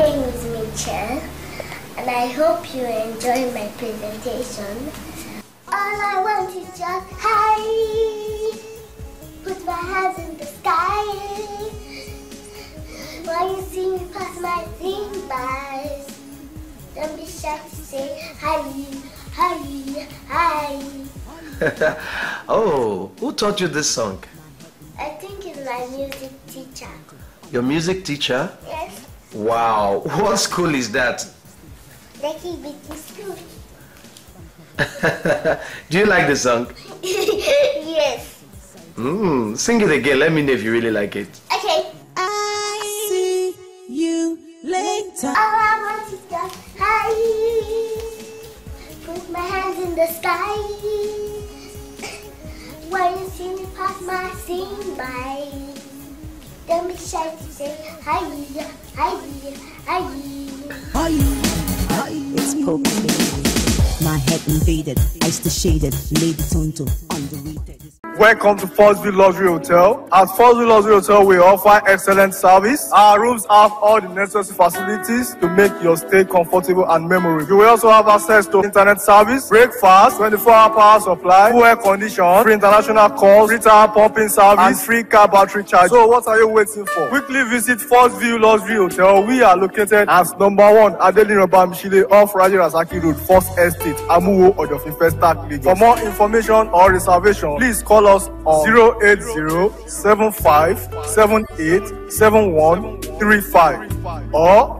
name is Mitchell, and I hope you enjoy my presentation. All I want is just hi, put my hands in the sky. While you see me pass my thing by, don't be shy to say hi, hi, hi. oh, who taught you this song? I think it's my music teacher. Your music teacher? Yes, Wow, what school is that? Lucky Bitty School. Do you like the song? yes. Mm, sing it again. Let me know if you really like it. Okay. I see you later. All I want is just hi. Put my hands in the sky. When you see me pass my scene by, don't be shy to say hi, hi, hi. hi. It's Pope My head invaded, ice the shaded, lady tonto, underrated. Welcome to Firstview Luxury Hotel. At Firstview Luxury Hotel, we offer excellent service. Our rooms have all the necessary facilities to make your stay comfortable and memorable. You will also have access to internet service, breakfast, 24-hour power supply, full air condition, free international calls, free tire pumping service, and free car battery charge. So what are you waiting for? Quickly visit Firstview Luxury Hotel. We are located at number one Adeline Bamshile off Raji Rasaki Road, First Estate, Amuwo, Odofin First Lagos. For more information or reservation, please call us on 080-7578-7135 or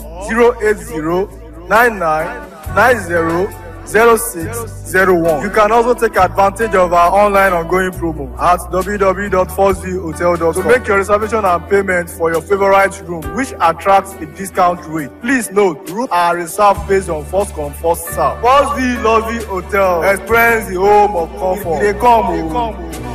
080-9990-0601. You can also take advantage of our online ongoing promo at www.firstviewhotel.com to make your reservation and payment for your favorite room, which attracts a discount rate. Please note, rooms are reserved based on first come, first serve. Firstview Lovely Hotel. Experience the home of comfort. They come, oh.